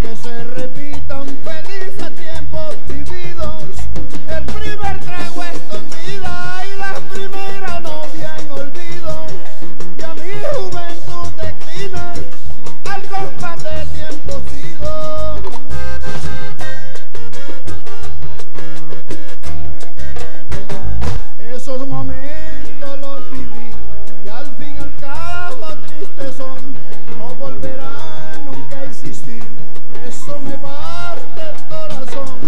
Que se repitan felices tiempos vividos. El primer trago es con vida y la primera no bien olvido. Que a mi juventud declina al compás de tiempos fidos. Esos momentos los viví y al fin al cabo tristes son existir. Eso me parte el corazón.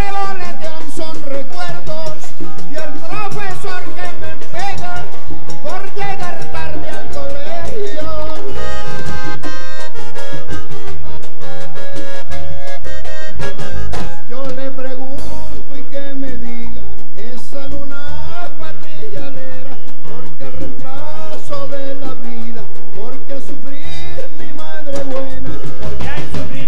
to be